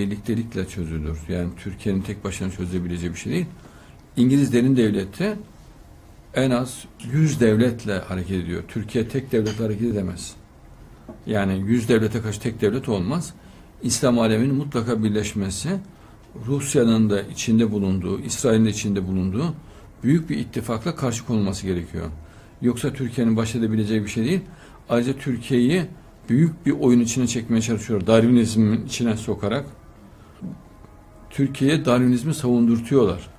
birliktelikle çözülür. Yani Türkiye'nin tek başına çözebileceği bir şey değil. İngiliz derin devleti en az 100 devletle hareket ediyor. Türkiye tek devletle hareket edemez. Yani 100 devlete karşı tek devlet olmaz. İslam aleminin mutlaka birleşmesi, Rusya'nın da içinde bulunduğu, İsrail'in de içinde bulunduğu büyük bir ittifakla karşı konulması gerekiyor. Yoksa Türkiye'nin baş edebileceği bir şey değil. Ayrıca Türkiye'yi büyük bir oyun içine çekmeye çalışıyor. Darwinizmin içine sokarak Türkiye'ye Darwinizmi savundurtuyorlar.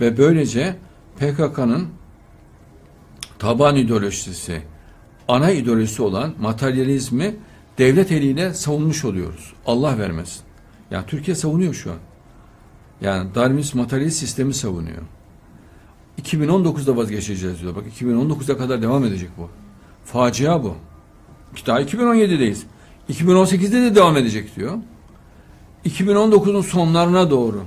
Ve böylece PKK'nın taban ideolojisi, ana ideolojisi olan materyalizmi devlet eliyle savunmuş oluyoruz. Allah vermesin. Yani Türkiye savunuyor şu an. Yani Darwinist materyalist sistemi savunuyor. 2019'da vazgeçeceğiz diyor. Bak 2019'a kadar devam edecek bu. Facia bu. Daha 2017'deyiz. 2018'de de devam edecek diyor. 2019'un sonlarına doğru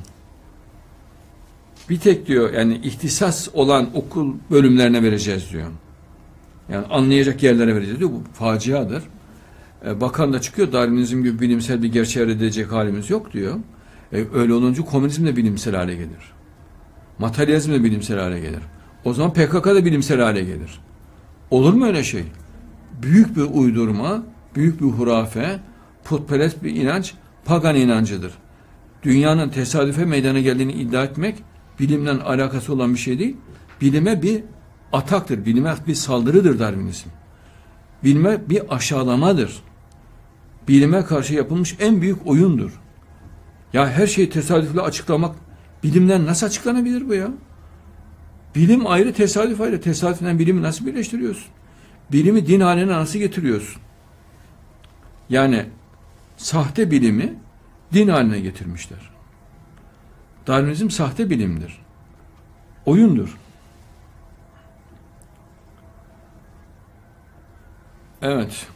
bir tek diyor yani ihtisas olan okul bölümlerine vereceğiz diyor. Yani anlayacak yerlere vereceğiz diyor. Bu faciadır. E, bakan da çıkıyor Darwinizm gibi bilimsel bir gerçeği reddedecek halimiz yok diyor. E, öyle olunca komünizm de bilimsel hale gelir. Materyalizm de bilimsel hale gelir. O zaman PKK da bilimsel hale gelir. Olur mu öyle şey? Büyük bir uydurma, büyük bir hurafe, putperest bir inanç, pagan inancıdır. Dünyanın tesadüfe meydana geldiğini iddia etmek bilimle alakası olan bir şey değil. Bilime bir ataktır, bilime bir saldırıdır Darwinizm. Bilime bir aşağılamadır. Bilime karşı yapılmış en büyük oyundur. Ya her şeyi tesadüfle açıklamak bilimden nasıl açıklanabilir bu ya? Bilim ayrı, tesadüf ayrı. Tesadüfle bilimi nasıl birleştiriyorsun? Bilimi din haline nasıl getiriyorsun? Yani sahte bilimi din haline getirmişler. Darwinizm sahte bilimdir. Oyundur. Evet.